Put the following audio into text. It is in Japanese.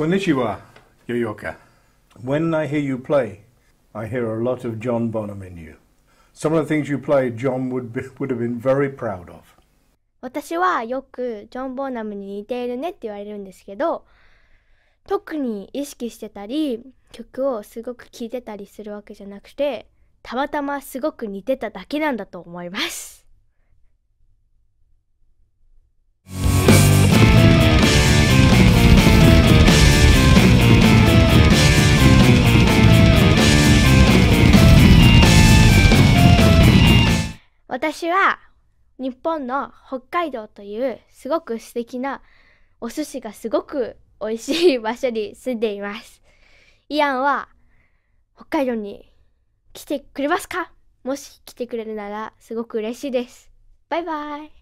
Konnichiwa, Yoyoka. When I hear you play, I hear a lot of John Bonham in you. Some of the things you played, John would, be, would have been very proud of. 私はよくジョン・ボーナムに似ているねって言われるんですけど特に意識してたり曲をすごく聴いてたりするわけじゃなくてたまたますごく似てただけなんだと思います私は日本の北海道というすごく素敵なお寿司がすごく美味しい場所に住んでいます。イアンは北海道に来てくれますか？もし来てくれるならすごく嬉しいです。バイバイ。